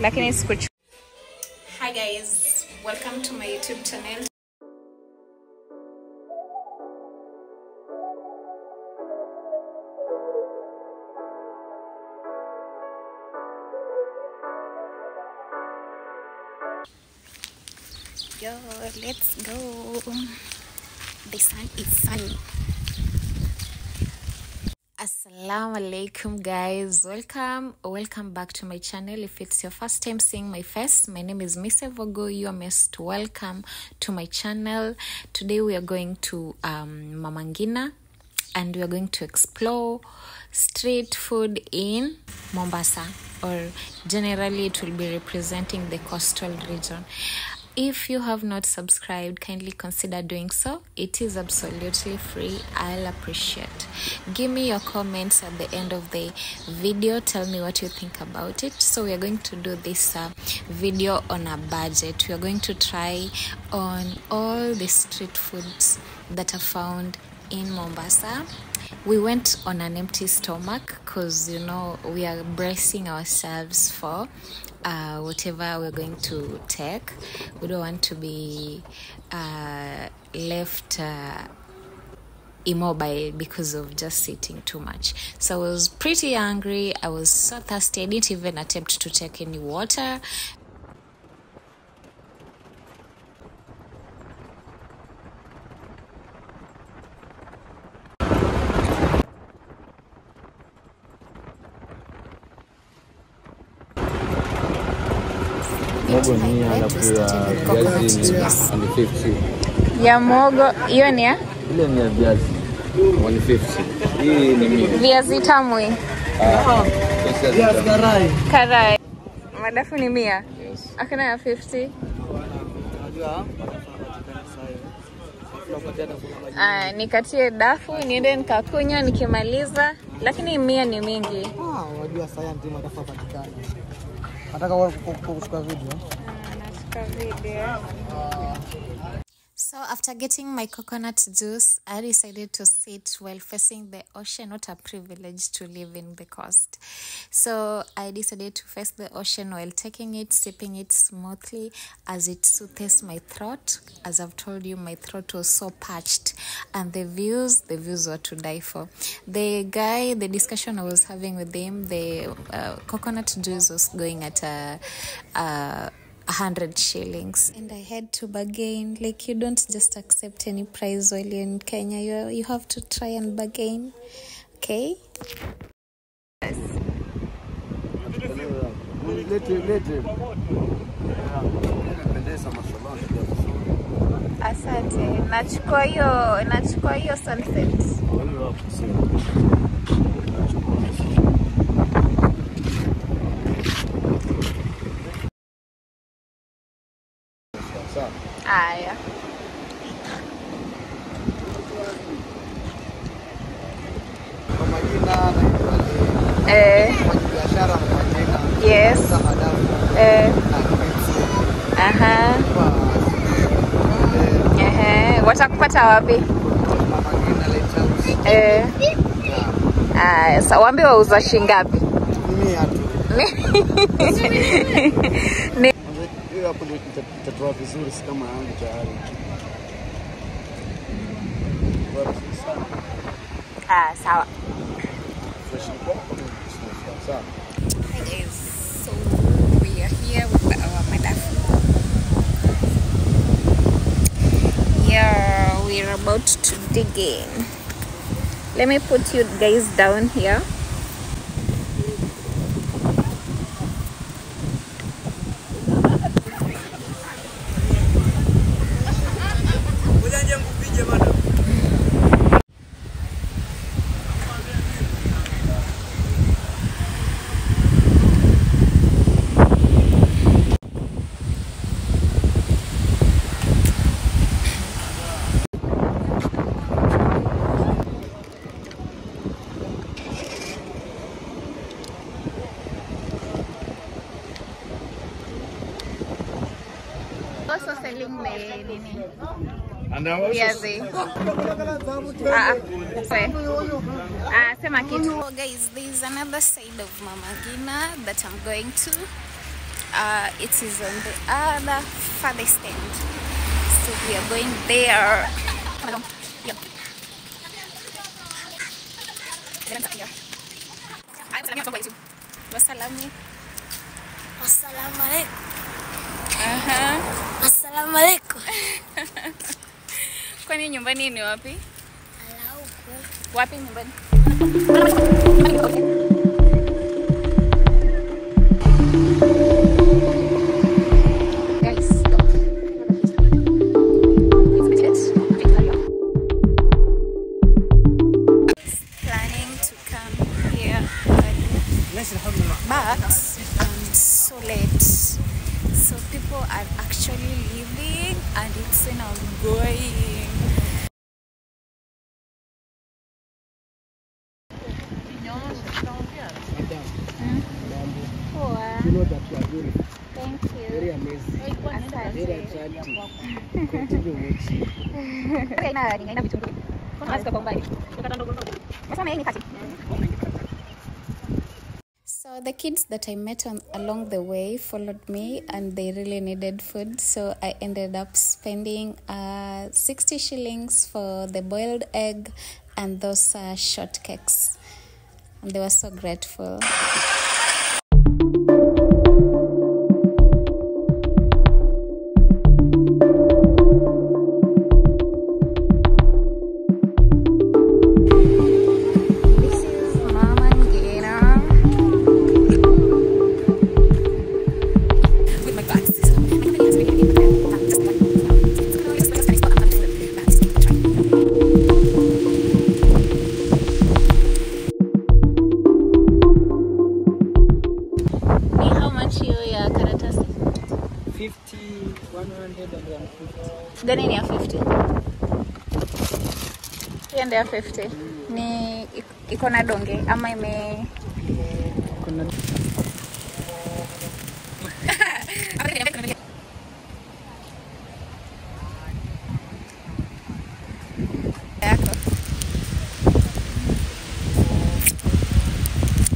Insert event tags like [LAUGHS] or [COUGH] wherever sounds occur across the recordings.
lakini hi guys welcome to my youtube channel. Yo let's go. The sun is sunny Assalamu alaikum guys. Welcome welcome back to my channel. If it's your first time seeing my face my name is Miss Evogo you are most welcome to my channel. Today we are going to um, Mama Ngina and we are going to explore street food in Mombasa or generally it will be representing the coastal region if you have not subscribed kindly consider doing so. It is absolutely free. I'll appreciate. Give me your comments at the end of the video. Tell me what you think about it. So we are going to do this uh, video on a budget. We are going to try on all the street foods that are found in mombasa we went on an empty stomach because you know we are bracing ourselves for uh, whatever we're going to take. We don't want to be uh, left uh, immobile because of just sitting too much. So i was pretty hungry i was so thirsty. I didn't even attempt to take any water ya viazi ni Yes. 150. ya mogo hiyo ni ya Ile ni ya viazi 150. Hii ni mimi viazi tamu hii Pesa viazi. karai madafu ni mia Yes. akina ya 50 Aya, nikatie dafu niende nikakunywa nikimaliza lakini mia ni mingi Ah, wajua madafu madafa patikana. Nataka kushika video. So after getting my coconut juice, I decided to sit while facing the ocean. What a privilege to live in the coast. So I decided to face the ocean while taking it, sipping it smoothly as it soothes my throat. As I've told you, my throat was so parched. And the views, the views were to die for. The guy, the discussion I was having with him, the uh, coconut juice was going at a, a a hundred shillings. And i had to bargain. Like you don't just accept any price while you're in kenya. You, you have to try and bargain. Okay? Asante. Nachukua hiyo nachukua hiyo sunset yes. Eh, aha eh, ehe watakupata wapi? Lighthouse. eh, aya sa waambi wauza shingapi Mia tu. Ni- [LAUGHS] hapo ndio itatoa vizuri si kama yangu tayari. Ah, sawa. Sawa. We're to dig in. Let me put you guys down here. Also selling the nini. And I also Viazi. Ah, sorry. Ah, sema kitu. Oh, guys, there is another side of Mama Ngina that I'm going to. Uh, it is on the other farthest end. So we are going there. Yeah. Wasalami. Assalamu alaikum. Aha. Assalamu alaikum. Kwani nyumbani ni wapi? Wapi nyumbani? So the kids that I met on along the way followed me and they really needed food. So I ended up spending uh, 60 shillings for the boiled egg and those uh, shortcakes. And they were so grateful. Fifty. ni iko na donge ama ime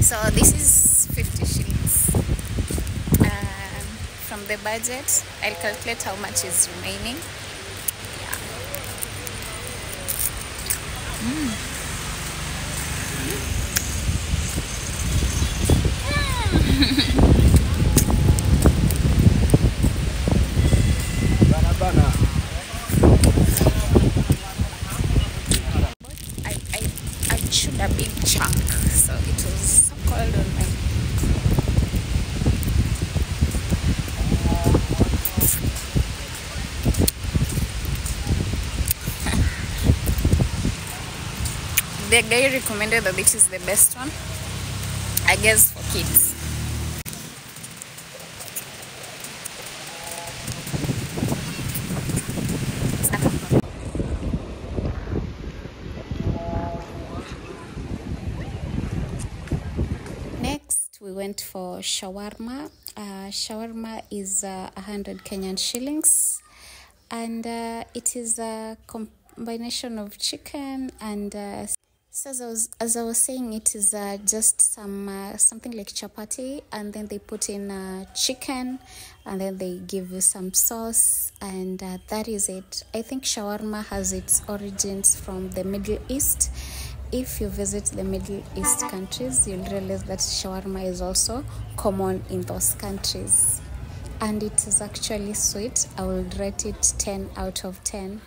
so this is 50 shillings um, from the budget I'll calculate how much is remaining Bana bana. I, I, I chewed a big chunk, so it was so cold on my The guy recommended that this is the best one. I guess for kids. Next, we went for shawarma. Uh, shawarma is uh, 100 Kenyan shillings, and uh, it is a combination of chicken and. Uh, so as I was, as I was saying, it is uh, just some uh, something like chapati, and then they put in uh, chicken, and then they give you some sauce, and uh, that is it. I think shawarma has its origins from the Middle East. If you visit the Middle East countries, you'll realize that shawarma is also common in those countries, and it is actually sweet. I will rate it ten out of ten.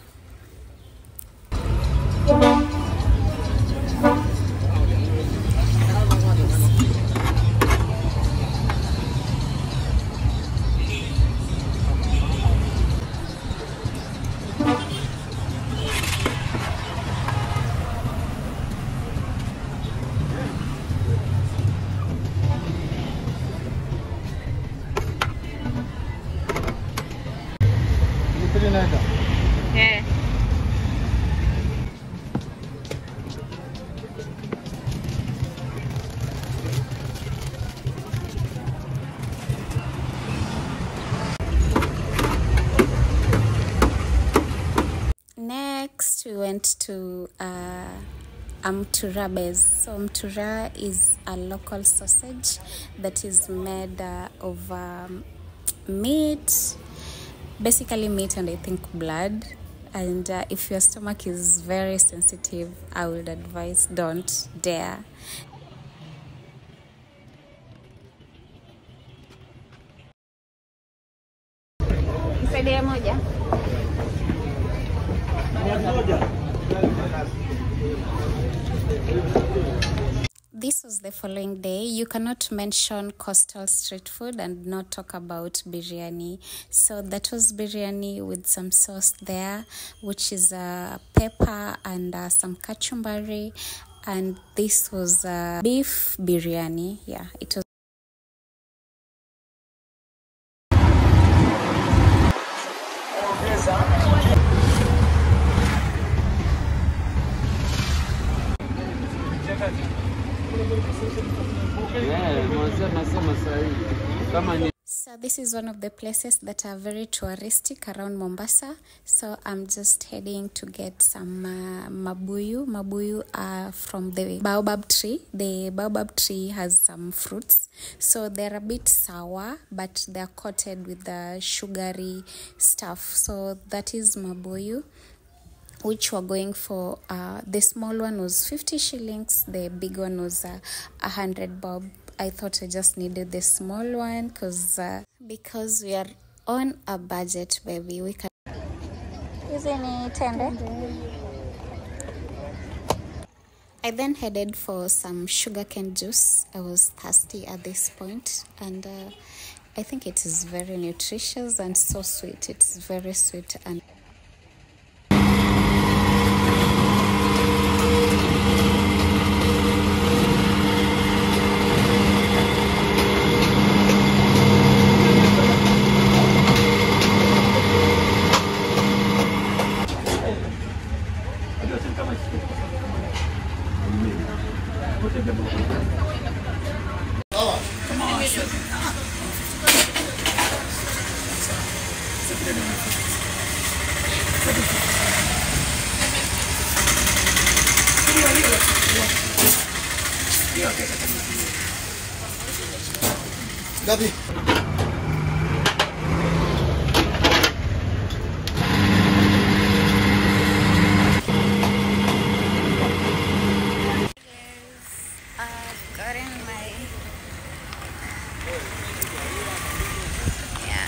Went to uh, Amturabes. So Amtura is a local sausage that is made uh, of um, meat, basically meat and I think blood. And uh, if your stomach is very sensitive, I would advise don't dare. Nisaidie moja. This was the following day. You cannot mention coastal street food and not talk about biryani. So that was biryani with some sauce there, which is uh, pepper and uh, some kachumbari. And this was uh, beef biryani. Yeah, it was. So this is one of the places that are very touristic around Mombasa. So I'm just heading to get some uh, mabuyu. Mabuyu are from the baobab tree. The baobab tree has some fruits. So they're a bit sour, but they're coated with the sugary stuff. So that is mabuyu which were going for uh, the small one was 50 shillings the big one was uh, 100 bob i thought i just needed the small one because uh, because we are on a budget baby we can hizi ni tende I then headed for some sugarcane juice. I was thirsty at this point, and uh, I think it is very nutritious and so sweet. It's very sweet and Gabi. I've gotten my yeah.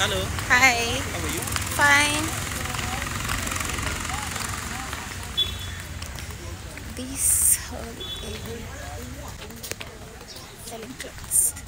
Hello, Hi. how are you? Fine. This whole area selling clothes.